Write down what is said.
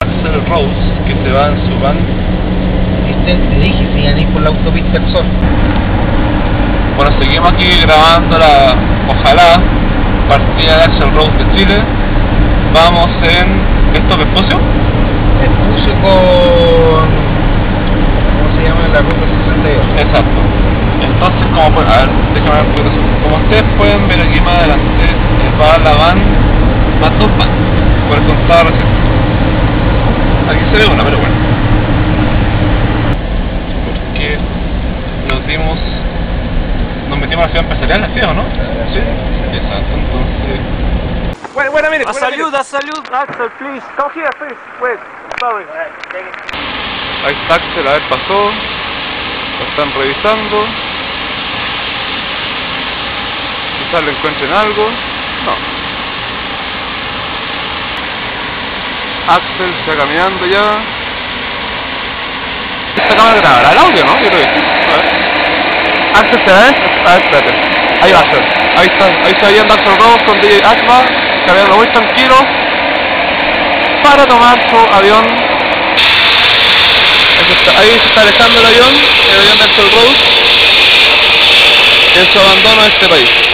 Axel Rose que se va en su van. Viste, te dije si ir por la autopista al sol. Bueno, seguimos aquí grabando la, ojalá, partida de Axel Rose de Chile. Vamos en. ¿Esto es Vespucio? Puse con. ¿Cómo se llama? La ruta 62. Exacto. Entonces, como pueden, a ver, déjame ver. Como ustedes pueden ver aquí más van, más dos van, por el contado recién. Aquí se ve una, pero bueno. Porque nos dimos, nos metimos a la ciudad empresarial, ¿la ciudad o no? Sí. Exacto, entonces... Bueno, bueno, mire, A salud, a salud, Axel, please. Come here, please. Wait, sorry. Ahí está Axel, a ver, pasó. Lo están revisando. Quizás le encuentren algo. No. Axel está caminando ya. Esta cámara grabará el audio, ¿no? Yo creo que sí. Axel, ¿te ves? A ver, espérate. Ahí va Axel. Ahí está. Ahí está viendo Axel Rose con DJ Akbar. Caminando muy tranquilo. Para tomar su avión se ahí se está alejando el avión, el avión de Axel Rose, en su abandono de este país.